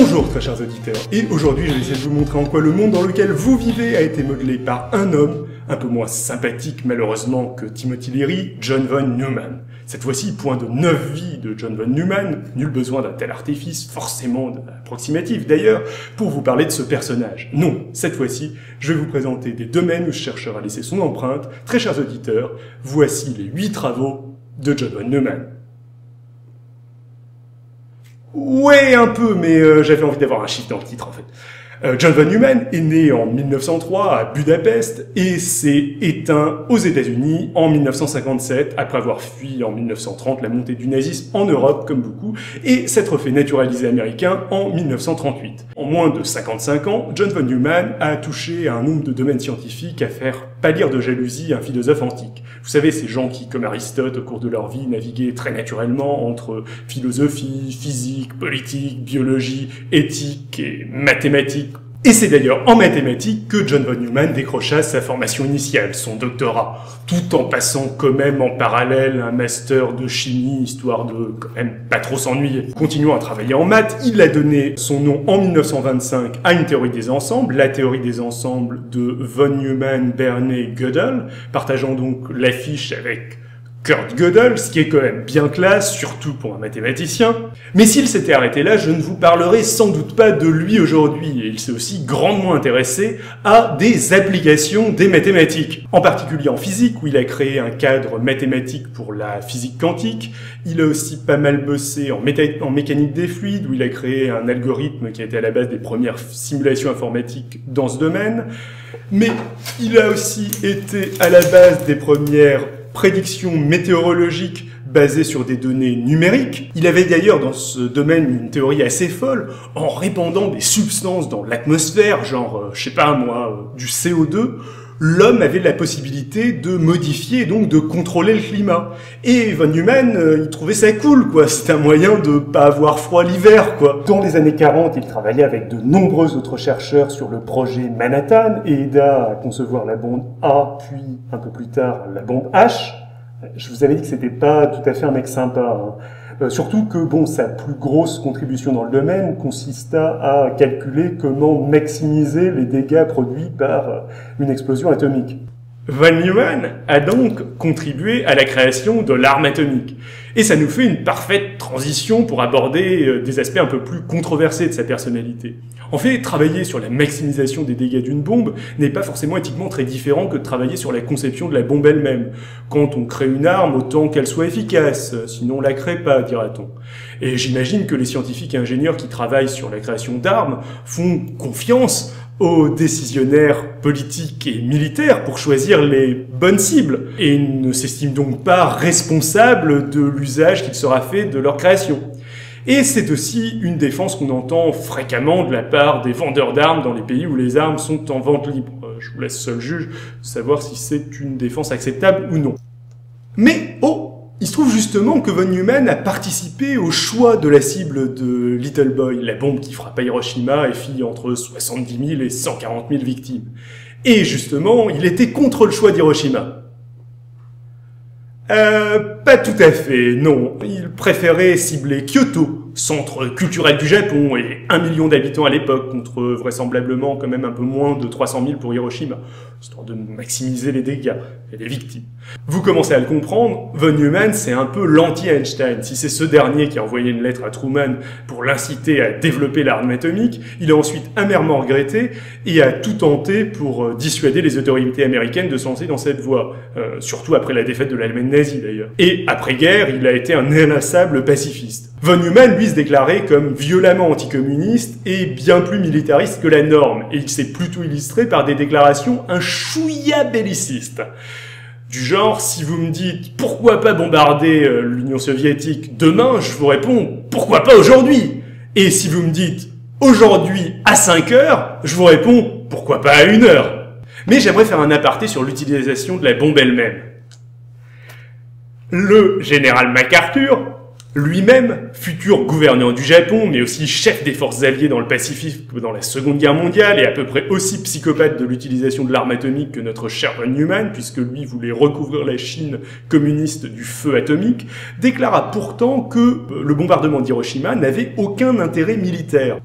Bonjour très chers auditeurs, et aujourd'hui je vais essayer de vous montrer en quoi le monde dans lequel vous vivez a été modelé par un homme, un peu moins sympathique malheureusement que Timothy Leary, John von Neumann. Cette fois-ci, point de neuf vies de John von Neumann, nul besoin d'un tel artifice, forcément approximatif d'ailleurs, pour vous parler de ce personnage. Non, cette fois-ci, je vais vous présenter des domaines où ce chercheur a laissé son empreinte. Très chers auditeurs, voici les huit travaux de John von Neumann. Ouais, un peu, mais euh, j'avais envie d'avoir un chiffre dans le titre en fait. Euh, John von Neumann est né en 1903 à Budapest et s'est éteint aux États-Unis en 1957 après avoir fui en 1930 la montée du nazisme en Europe comme beaucoup et s'être fait naturaliser américain en 1938. En moins de 55 ans, John von Neumann a touché à un nombre de domaines scientifiques à faire pâlir de jalousie un philosophe antique. Vous savez, ces gens qui, comme Aristote, au cours de leur vie, naviguaient très naturellement entre philosophie, physique, politique, biologie, éthique et mathématiques et c'est d'ailleurs en mathématiques que John von Neumann décrocha sa formation initiale, son doctorat, tout en passant quand même en parallèle un master de chimie, histoire de quand même pas trop s'ennuyer. Continuant à travailler en maths, il a donné son nom en 1925 à une théorie des ensembles, la théorie des ensembles de von Neumann, Bernet, Gödel, partageant donc l'affiche avec Kurt Gödel, ce qui est quand même bien classe, surtout pour un mathématicien. Mais s'il s'était arrêté là, je ne vous parlerai sans doute pas de lui aujourd'hui, et il s'est aussi grandement intéressé à des applications des mathématiques, en particulier en physique, où il a créé un cadre mathématique pour la physique quantique, il a aussi pas mal bossé en, en mécanique des fluides, où il a créé un algorithme qui a été à la base des premières simulations informatiques dans ce domaine, mais il a aussi été à la base des premières prédiction météorologique basée sur des données numériques. Il avait d'ailleurs dans ce domaine une théorie assez folle en répandant des substances dans l'atmosphère, genre, euh, je sais pas moi, euh, du CO2 l'homme avait la possibilité de modifier donc de contrôler le climat. Et Von Neumann, euh, il trouvait ça cool, quoi. C'était un moyen de pas avoir froid l'hiver, quoi. Dans les années 40, il travaillait avec de nombreux autres chercheurs sur le projet Manhattan et aida à concevoir la bombe A, puis un peu plus tard la bombe H. Je vous avais dit que c'était pas tout à fait un mec sympa. Hein. Euh, surtout que bon, sa plus grosse contribution dans le domaine consista à calculer comment maximiser les dégâts produits par euh, une explosion atomique. Von Neumann a donc contribué à la création de l'arme atomique. Et ça nous fait une parfaite transition pour aborder euh, des aspects un peu plus controversés de sa personnalité. En fait, travailler sur la maximisation des dégâts d'une bombe n'est pas forcément éthiquement très différent que de travailler sur la conception de la bombe elle-même. Quand on crée une arme, autant qu'elle soit efficace, sinon on la crée pas, dira-t-on. Et j'imagine que les scientifiques et ingénieurs qui travaillent sur la création d'armes font confiance aux décisionnaires politiques et militaires pour choisir les bonnes cibles et ne s'estiment donc pas responsables de l'usage qu'il sera fait de leur création. Et c'est aussi une défense qu'on entend fréquemment de la part des vendeurs d'armes dans les pays où les armes sont en vente libre. Euh, je vous laisse seul juge savoir si c'est une défense acceptable ou non. Mais, oh, il se trouve justement que von Neumann a participé au choix de la cible de Little Boy, la bombe qui frappa Hiroshima et fit entre 70 000 et 140 000 victimes. Et justement, il était contre le choix d'Hiroshima. Euh, pas tout à fait, non. Il préférait cibler Kyoto, centre culturel du Japon et un million d'habitants à l'époque, contre vraisemblablement quand même un peu moins de 300 000 pour Hiroshima, histoire de maximiser les dégâts et les victimes. Vous commencez à le comprendre, von Neumann c'est un peu l'anti-Einstein. Si c'est ce dernier qui a envoyé une lettre à Truman pour l'inciter à développer l'arme atomique, il a ensuite amèrement regretté et a tout tenté pour euh, dissuader les autorités américaines de se lancer dans cette voie, euh, surtout après la défaite de l'Allemagne nazie d'ailleurs. Et après-guerre, il a été un inlassable pacifiste. Von Neumann, lui, se déclarait comme violemment anticommuniste et bien plus militariste que la norme, et il s'est plutôt illustré par des déclarations un chouïa. Du genre, si vous me dites pourquoi pas bombarder euh, l'Union soviétique demain, je vous réponds pourquoi pas aujourd'hui? Et si vous me dites aujourd'hui à 5 heures, je vous réponds pourquoi pas à 1 heure? Mais j'aimerais faire un aparté sur l'utilisation de la bombe elle-même. Le général MacArthur lui-même, futur gouverneur du Japon, mais aussi chef des forces alliées dans le Pacifique dans la Seconde Guerre mondiale, et à peu près aussi psychopathe de l'utilisation de l'arme atomique que notre cher von Neumann, puisque lui voulait recouvrir la Chine communiste du feu atomique, déclara pourtant que le bombardement d'Hiroshima n'avait aucun intérêt militaire.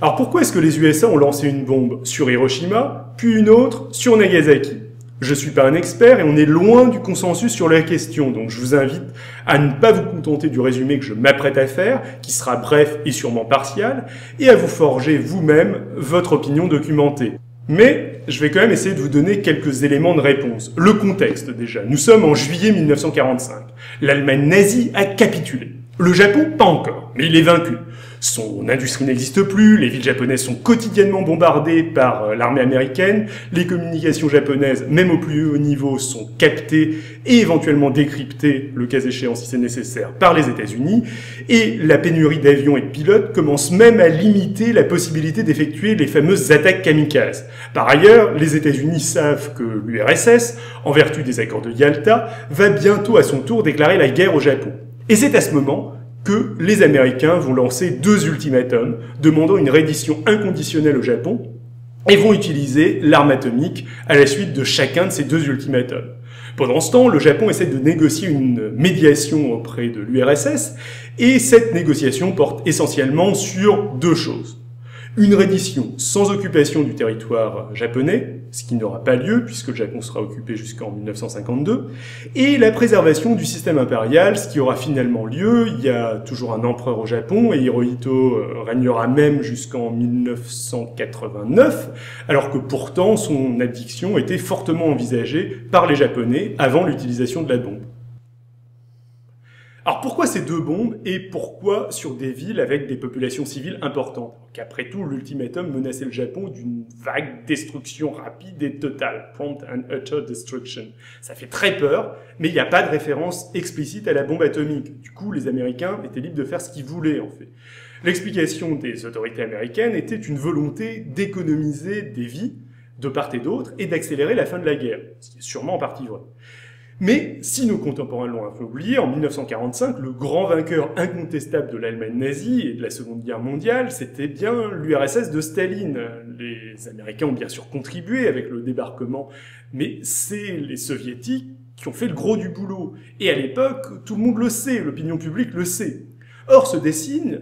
Alors pourquoi est-ce que les USA ont lancé une bombe sur Hiroshima, puis une autre sur Nagasaki? Je suis pas un expert et on est loin du consensus sur la question, donc je vous invite à ne pas vous contenter du résumé que je m'apprête à faire, qui sera bref et sûrement partial, et à vous forger vous-même votre opinion documentée. Mais je vais quand même essayer de vous donner quelques éléments de réponse. Le contexte déjà. Nous sommes en juillet 1945. L'Allemagne nazie a capitulé. Le Japon, pas encore, mais il est vaincu. Son industrie n'existe plus, les villes japonaises sont quotidiennement bombardées par euh, l'armée américaine, les communications japonaises, même au plus haut niveau, sont captées et éventuellement décryptées, le cas échéant si c'est nécessaire, par les États-Unis, et la pénurie d'avions et de pilotes commence même à limiter la possibilité d'effectuer les fameuses attaques kamikazes. Par ailleurs, les États-Unis savent que l'URSS, en vertu des accords de Yalta, va bientôt à son tour déclarer la guerre au Japon. Et c'est à ce moment que les Américains vont lancer deux ultimatums demandant une reddition inconditionnelle au Japon et vont utiliser l'arme atomique à la suite de chacun de ces deux ultimatums. Pendant ce temps, le Japon essaie de négocier une médiation auprès de l'URSS et cette négociation porte essentiellement sur deux choses une reddition sans occupation du territoire japonais, ce qui n'aura pas lieu puisque le Japon sera occupé jusqu'en 1952, et la préservation du système impérial, ce qui aura finalement lieu. Il y a toujours un empereur au Japon et Hirohito euh, régnera même jusqu'en 1989, alors que pourtant son abdiction était fortement envisagée par les Japonais avant l'utilisation de la bombe. Alors pourquoi ces deux bombes et pourquoi sur des villes avec des populations civiles importantes? Qu'après tout, l'ultimatum menaçait le Japon d'une vague destruction rapide et totale, prompt and utter destruction. Ça fait très peur, mais il n'y a pas de référence explicite à la bombe atomique. Du coup, les Américains étaient libres de faire ce qu'ils voulaient en fait. L'explication des autorités américaines était une volonté d'économiser des vies de part et d'autre et d'accélérer la fin de la guerre, ce qui est sûrement en partie vrai. Mais si nos contemporains l'ont un peu oublié, en 1945, le grand vainqueur incontestable de l'Allemagne nazie et de la Seconde Guerre mondiale, c'était bien l'URSS de Staline. Les Américains ont bien sûr contribué avec le débarquement, mais c'est les Soviétiques qui ont fait le gros du boulot. Et à l'époque, tout le monde le sait, l'opinion publique le sait. Or se dessine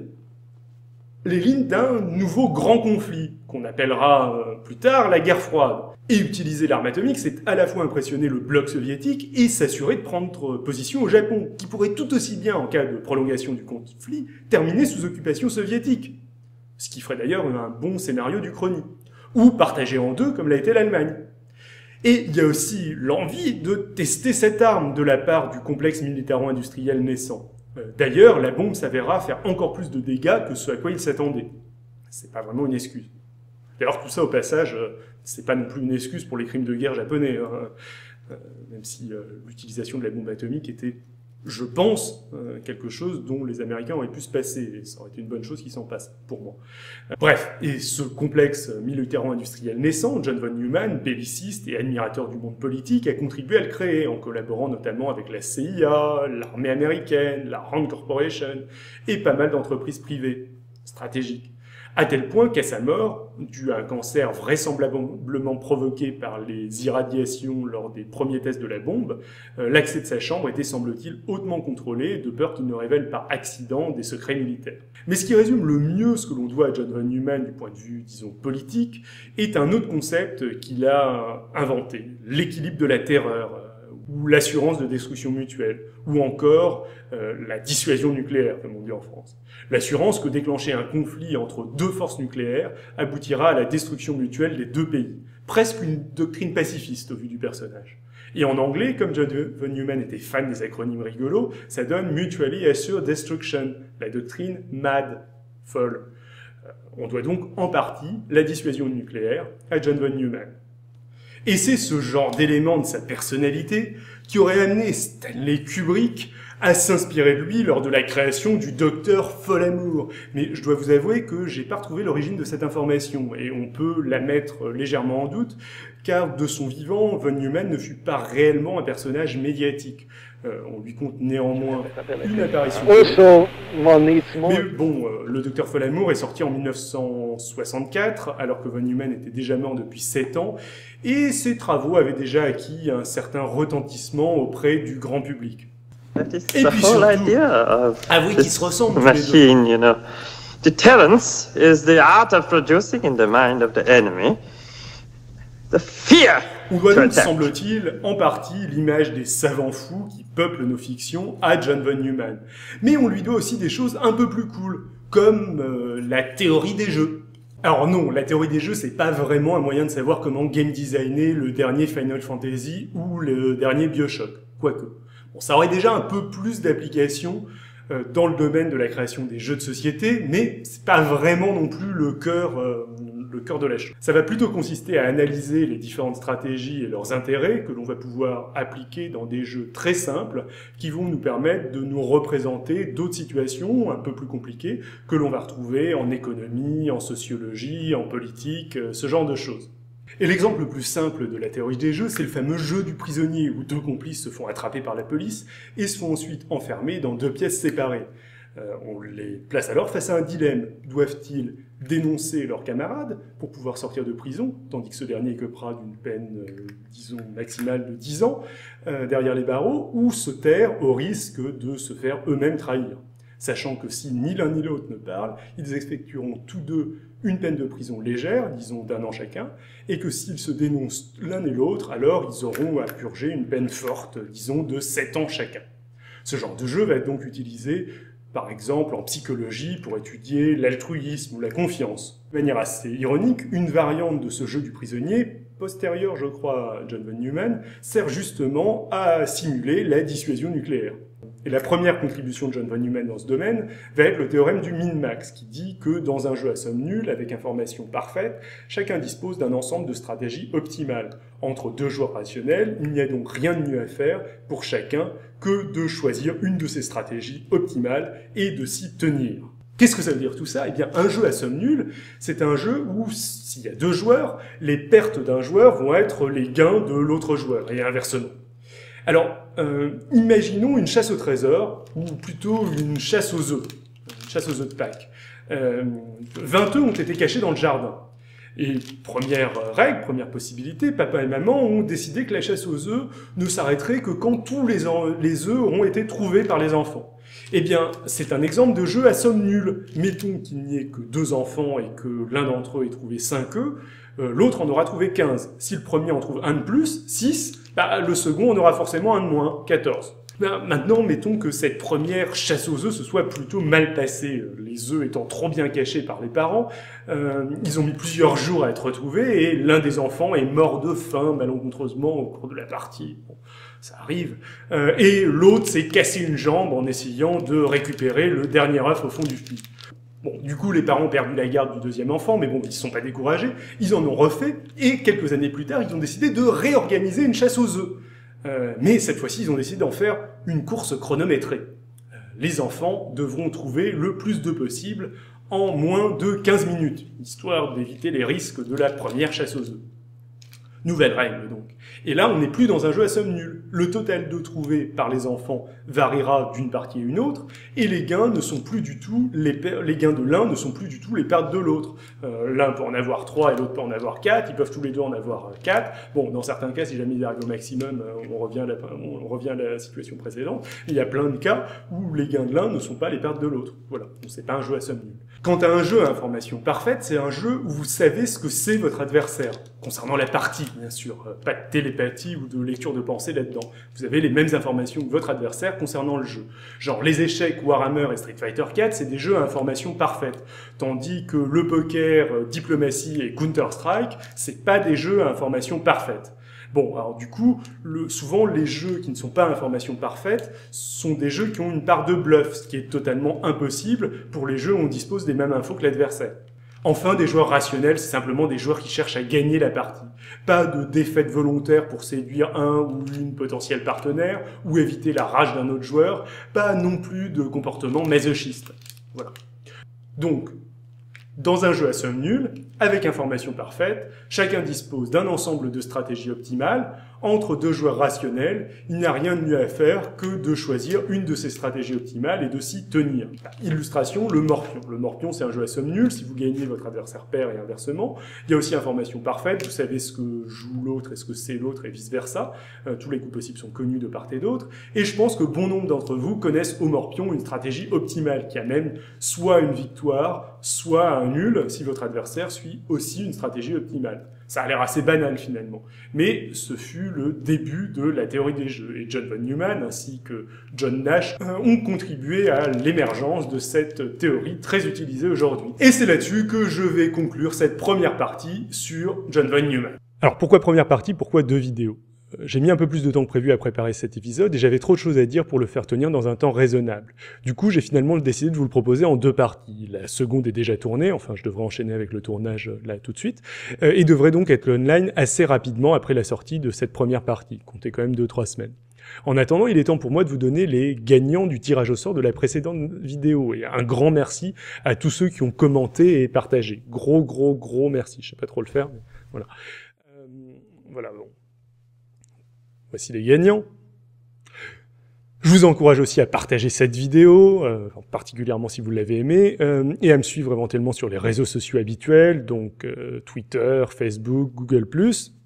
les lignes d'un nouveau grand conflit, qu'on appellera euh, plus tard la guerre froide. Et utiliser l'arme atomique, c'est à la fois impressionner le bloc soviétique et s'assurer de prendre position au Japon, qui pourrait tout aussi bien, en cas de prolongation du conflit, terminer sous occupation soviétique. Ce qui ferait d'ailleurs un bon scénario du chrony. Ou partager en deux, comme l'a été l'Allemagne. Et il y a aussi l'envie de tester cette arme de la part du complexe militaro-industriel naissant. Euh, d'ailleurs, la bombe s'avérera faire encore plus de dégâts que ce à quoi il s'attendait. C'est pas vraiment une excuse. D'ailleurs, tout ça, au passage, euh, c'est pas non plus une excuse pour les crimes de guerre japonais, hein. euh, même si euh, l'utilisation de la bombe atomique était, je pense, quelque chose dont les Américains auraient pu se passer, et ça aurait été une bonne chose qu'ils s'en passent, pour moi. bref, et ce complexe militaire-industriel naissant, John von Neumann, belliciste et admirateur du monde politique, a contribué à le créer, en collaborant notamment avec la CIA, l'armée américaine, la Rand Corporation, et pas mal d'entreprises privées stratégiques à tel point qu'à sa mort, dû à un cancer vraisemblablement provoqué par les irradiations lors des premiers tests de la bombe, euh, l'accès de sa chambre était, semble-t-il, hautement contrôlé, de peur qu'il ne révèle par accident des secrets militaires. Mais ce qui résume le mieux ce que l'on doit à John von Neumann du point de vue, disons, politique, est un autre concept qu'il a inventé, l'équilibre de la terreur, ou l'assurance de destruction mutuelle, ou encore euh, la dissuasion nucléaire, comme on dit en France. L'assurance que déclencher un conflit entre deux forces nucléaires aboutira à la destruction mutuelle des deux pays. Presque une doctrine pacifiste au vu du personnage. Et en anglais, comme John von Neumann était fan des acronymes rigolos, ça donne Mutually Assured Destruction, la doctrine MAD, folle. Euh, on doit donc en partie la dissuasion nucléaire à John von Neumann. Et c'est ce genre d'élément de sa personnalité qui aurait amené Stanley Kubrick à s'inspirer de lui lors de la création du Docteur Folamour. Mais je dois vous avouer que j'ai pas retrouvé l'origine de cette information et on peut la mettre légèrement en doute car de son vivant, Von Neumann ne fut pas réellement un personnage médiatique. Euh, on lui compte néanmoins une apparition. Mais bon, euh, le docteur Folamour est sorti en 1964, alors que Von Neumann était déjà mort depuis 7 ans, et ses travaux avaient déjà acquis un certain retentissement auprès du grand public. Et puis surtout, avouez qu'ils se ressemblent. Machine, you know. Deterrence is the art of producing in the mind of the enemy the fear to donc, attack. semble-t-il, en partie l'image des savants fous qui peuplent nos fictions à John von Neumann. Mais on lui doit aussi des choses un peu plus cool, comme euh, la théorie des jeux. Alors non, la théorie des jeux, c'est pas vraiment un moyen de savoir comment game designer le dernier Final Fantasy ou le dernier Bioshock, quoique. Bon, ça aurait déjà un peu plus d'application euh, dans le domaine de la création des jeux de société, mais c'est pas vraiment non plus le cœur, euh, le cœur de la chose. Ça va plutôt consister à analyser les différentes stratégies et leurs intérêts que l'on va pouvoir appliquer dans des jeux très simples qui vont nous permettre de nous représenter d'autres situations un peu plus compliquées que l'on va retrouver en économie, en sociologie, en politique, euh, ce genre de choses. Et l'exemple le plus simple de la théorie des jeux, c'est le fameux jeu du prisonnier, où deux complices se font attraper par la police et se font ensuite enfermer dans deux pièces séparées. Euh, on les place alors face à un dilemme. Doivent-ils dénoncer leurs camarades pour pouvoir sortir de prison, tandis que ce dernier écopera d'une peine, euh, disons, maximale de 10 ans, euh, derrière les barreaux, ou se taire au risque de se faire eux-mêmes trahir? Sachant que si ni l'un ni l'autre ne parlent, ils effectueront tous deux une peine de prison légère, disons d'un an chacun, et que s'ils se dénoncent l'un et l'autre, alors ils auront à purger une peine forte, disons de 7 ans chacun. Ce genre de jeu va être donc utilisé, par exemple, en psychologie pour étudier l'altruisme ou la confiance. De manière assez ironique, une variante de ce jeu du prisonnier, postérieure, je crois, à John von Neumann, sert justement à simuler la dissuasion nucléaire. Et la première contribution de John von Neumann dans ce domaine va être le théorème du min-max, qui dit que dans un jeu à somme nulle, avec information parfaite, chacun dispose d'un ensemble de stratégies optimales. Entre deux joueurs rationnels, il n'y a donc rien de mieux à faire pour chacun que de choisir une de ces stratégies optimales et de s'y tenir. Qu'est-ce que ça veut dire tout ça? Eh bien, un jeu à somme nulle, c'est un jeu où, s'il y a deux joueurs, les pertes d'un joueur vont être les gains de l'autre joueur, et inversement. Alors, euh, imaginons une chasse au trésor, ou plutôt une chasse aux œufs, une chasse aux œufs de Pâques. Euh, 20 œufs ont été cachés dans le jardin. Et première règle, première possibilité, papa et maman ont décidé que la chasse aux œufs ne s'arrêterait que quand tous les, œufs auront été trouvés par les enfants. Eh bien, c'est un exemple de jeu à somme nulle. Mettons qu'il n'y ait que deux enfants et que l'un d'entre eux ait trouvé 5 œufs, euh, l'autre en aura trouvé 15. Si le premier en trouve un de plus, 6, bah, le second en aura forcément un de moins, 14. Ben, maintenant, mettons que cette première chasse aux œufs se soit plutôt mal passée, euh, les œufs étant trop bien cachés par les parents. Euh, ils ont mis plusieurs jours à être retrouvés et l'un des enfants est mort de faim malencontreusement au cours de la partie. Bon, ça arrive. Euh, et l'autre s'est cassé une jambe en essayant de récupérer le dernier œuf au fond du puits. Du coup, les parents ont perdu la garde du deuxième enfant, mais bon, ils ne sont pas découragés. Ils en ont refait, et quelques années plus tard, ils ont décidé de réorganiser une chasse aux œufs. Euh, mais cette fois-ci, ils ont décidé d'en faire une course chronométrée. Euh, les enfants devront trouver le plus de possible en moins de 15 minutes, histoire d'éviter les risques de la première chasse aux œufs. Nouvelle règle donc. Et là, on n'est plus dans un jeu à somme nulle. Le total d'œufs trouvés par les enfants variera d'une partie à une autre, et les gains ne sont plus du tout les, les gains de l'un ne sont plus du tout les pertes de l'autre. Euh, l'un peut en avoir trois et l'autre peut en avoir quatre. Ils peuvent tous les deux en avoir euh, quatre. Bon, dans certains cas, si jamais ils arrivent au maximum, euh, on revient à la, on revient à la situation précédente. Il y a plein de cas où les gains de l'un ne sont pas les pertes de l'autre. Voilà. Donc c'est pas un jeu à somme nulle. Quant à un jeu à information parfaite, c'est un jeu où vous savez ce que c'est votre adversaire. Concernant la partie, bien sûr. Euh, Pas de télépathie ou de lecture de pensée là-dedans. Vous avez les mêmes informations que votre adversaire concernant le jeu. Genre les échecs Warhammer et Street Fighter 4, c'est des jeux à information parfaite. Tandis que le poker, euh, diplomatie et Counter-Strike, c'est pas des jeux à information parfaite. Bon, alors du coup, souvent les jeux qui ne sont pas à information parfaite sont des jeux qui ont une part de bluff, ce qui est totalement impossible pour les jeux où on dispose des mêmes infos que l'adversaire. Enfin, des joueurs rationnels, c'est simplement des joueurs qui cherchent à gagner la partie. Pas de défaite volontaire pour séduire un ou une potentielle partenaire ou éviter la rage d'un autre joueur. Pas non plus de comportement masochiste. Voilà. Donc, dans un jeu à somme nulle, avec information parfaite, chacun dispose d'un ensemble de stratégies optimales. Entre deux joueurs rationnels, il n'y a rien de mieux à faire que de choisir une de ces stratégies optimales et de s'y tenir. Illustration, le morpion. Le morpion, c'est un jeu à somme nulle. Si vous gagnez, votre adversaire perd et inversement. Il y a aussi information parfaite. Vous savez ce que joue l'autre et ce que c'est l'autre et vice versa. Euh, tous les coups possibles sont connus de part et d'autre. Et je pense que bon nombre d'entre vous connaissent au morpion une stratégie optimale qui amène soit une victoire, soit un nul si votre adversaire suit aussi une stratégie optimale. Ça a l'air assez banal finalement. Mais ce fut le début de la théorie des jeux. Et John von Neumann ainsi que John Nash euh, ont contribué à l'émergence de cette théorie très utilisée aujourd'hui. Et c'est là-dessus que je vais conclure cette première partie sur John von Neumann. Alors pourquoi première partie? Pourquoi deux vidéos? J'ai mis un peu plus de temps que prévu à préparer cet épisode et j'avais trop de choses à dire pour le faire tenir dans un temps raisonnable. Du coup, j'ai finalement décidé de vous le proposer en deux parties. La seconde est déjà tournée, enfin je devrais enchaîner avec le tournage euh, là tout de suite, euh, et devrait donc être online assez rapidement après la sortie de cette première partie, comptez quand même deux trois semaines. En attendant, il est temps pour moi de vous donner les gagnants du tirage au sort de la précédente vidéo. Et un grand merci à tous ceux qui ont commenté et partagé. Gros, gros, gros merci. Je sais pas trop le faire, mais voilà. Euh, voilà. Voici les gagnants. Je vous encourage aussi à partager cette vidéo, euh, particulièrement si vous l'avez aimée, euh, et à me suivre éventuellement sur les réseaux sociaux habituels, donc euh, Twitter, Facebook, Google+,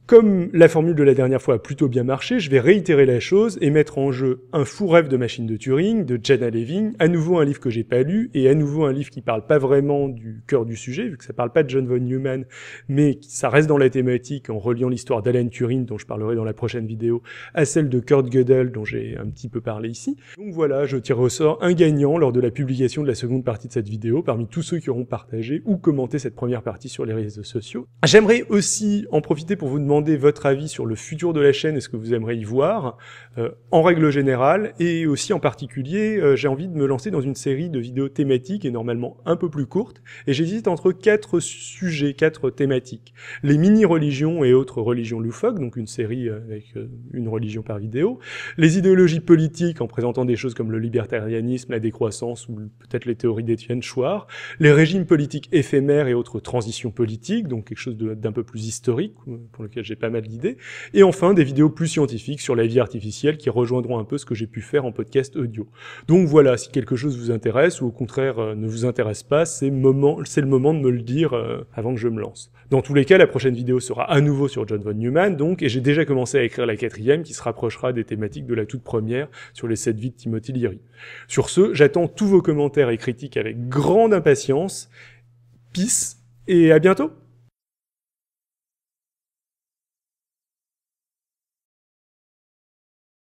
comme la formule de la dernière fois a plutôt bien marché, je vais réitérer la chose et mettre en jeu un fou rêve de machine de Turing de Jana Leving, à nouveau un livre que j'ai pas lu et à nouveau un livre qui parle pas vraiment du cœur du sujet, vu que ça parle pas de John von Neumann, mais ça reste dans la thématique en reliant l'histoire d'Alan Turing, dont je parlerai dans la prochaine vidéo, à celle de Kurt Gödel, dont j'ai un petit peu parlé ici. Donc voilà, je tire au sort un gagnant lors de la publication de la seconde partie de cette vidéo, parmi tous ceux qui auront partagé ou commenté cette première partie sur les réseaux sociaux. J'aimerais aussi en profiter pour vous demander votre avis sur le futur de la chaîne et ce que vous aimeriez y voir, euh, en règle générale, et aussi en particulier, euh, j'ai envie de me lancer dans une série de vidéos thématiques et normalement un peu plus courtes, et j'hésite entre quatre sujets, quatre thématiques. Les mini-religions et autres religions loufoques, donc une série avec euh, une religion par vidéo, les idéologies politiques en présentant des choses comme le libertarianisme, la décroissance ou peut-être les théories d'Étienne Chouard, les régimes politiques éphémères et autres transitions politiques, donc quelque chose d'un peu plus historique pour lequel j'ai pas mal d'idées. Et enfin, des vidéos plus scientifiques sur la vie artificielle qui rejoindront un peu ce que j'ai pu faire en podcast audio. Donc voilà, si quelque chose vous intéresse ou au contraire euh, ne vous intéresse pas, c'est moment, le moment de me le dire euh, avant que je me lance. Dans tous les cas, la prochaine vidéo sera à nouveau sur John von Neumann, donc, et j'ai déjà commencé à écrire la quatrième qui se rapprochera des thématiques de la toute première sur les sept vies de Timothy Leary. Sur ce, j'attends tous vos commentaires et critiques avec grande impatience. Peace et à bientôt